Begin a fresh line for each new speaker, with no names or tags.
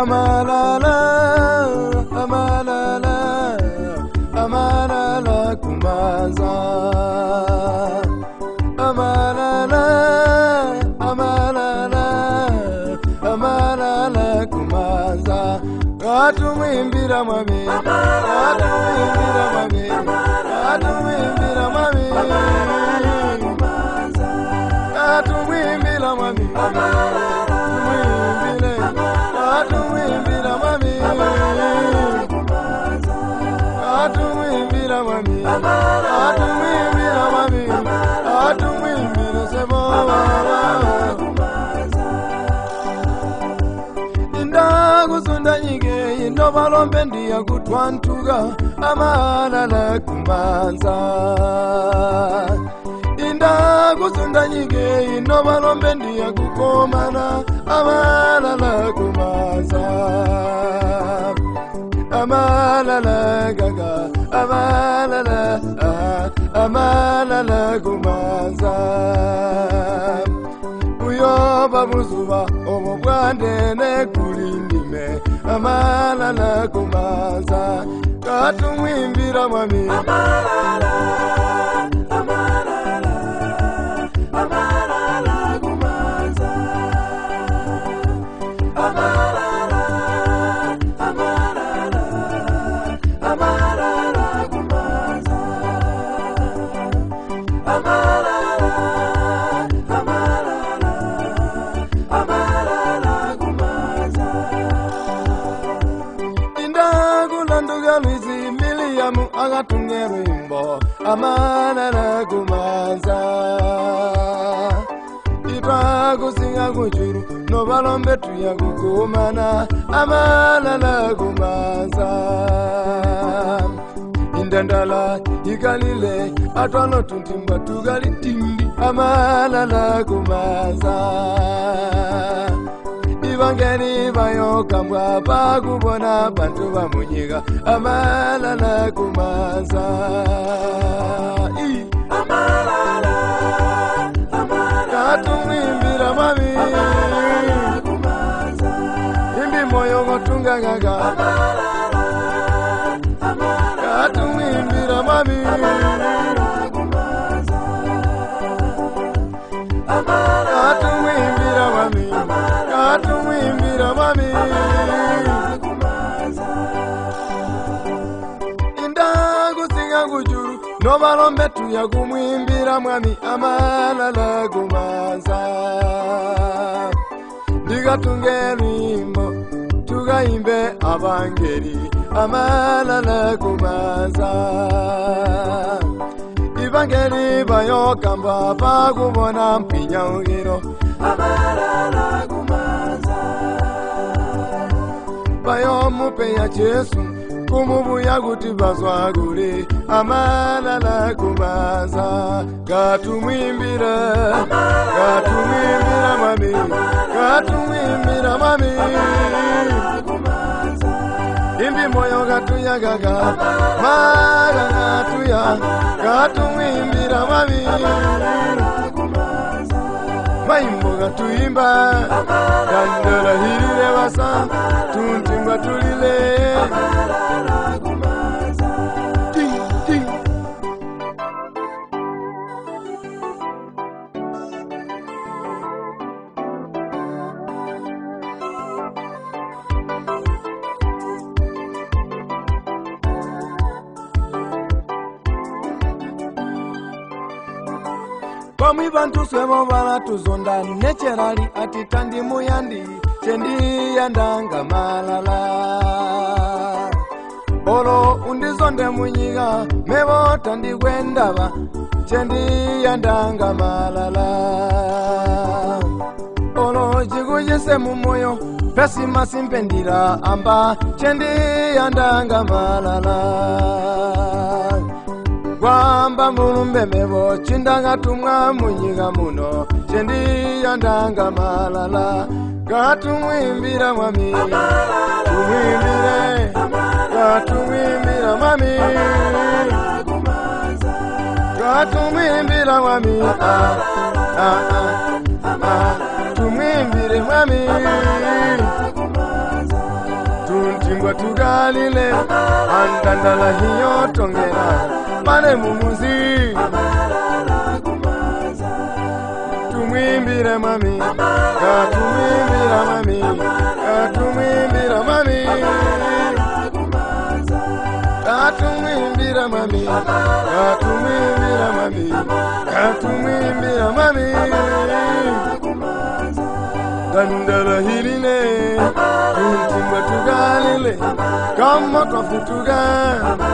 amalala amalala amalala kumaza amalala amalala amalala kumaza atumuimbira mwami malombe ndiya kutwantuka amahala lakumbanza inda kuzundanyike ino malombe ndiya kukomana amahala lakumbanza amalala gaga amalala ah, amalala gum baba buzuba obubwande nekulindime amala nakumaza katumwimbira mwami Amara amadamu akatunge rwimbo amanana kumanza itwa kusinga kuchuru novalombe tuya kukumana amanana kumanza indandala ikalile atwano tuntimbwa tukali tindi amanana kumanza vangani vayokambwa pakubona bantu vamunyika amalala kumanza katumwimbira mami imbi moyo kotungangaga katumwimbira mami amalala. kalombe tuya kumwimbira mwami amalala gumanza ndigatunge lwimbo tugayimbe abangeri amalala gumanza ivangeri bayokamba bagubona mpinya ugiro bayomupeya jesu kumubuya kuti bazwagule amalala kubaza gatumwimbira gatumwimbira mami gatumwimbira mami imbi moyo gatuyagaga mala gatuya gatumwimbira mami maimbo gatuimba gandarahirire basa tuntimba tulile bantu vantu swemo varatuzonda necherari atitandi muyandi chendiyandanga malala olo undizonde munyika mevota ndikwendava chendiyandanga malala olo chikuchise mumoyo pesimasimpendira amba chendiyandanga malala ndava munu mbemevo chindangatumwa munyika muno chendiyandanga malala ngatumwimbira mwami tumwimbire ngatumwimbira mwami ngatumwimbira mwami tumwimbire mwami tuntingwa tugalile andandala hiyo tongera tupambane mumuzi tumwimbire mami katumwimbira mami katumwimbira mami katumwimbira mami katumwimbira mami katumwimbira mami dandara hiline tuntumba tugalile kama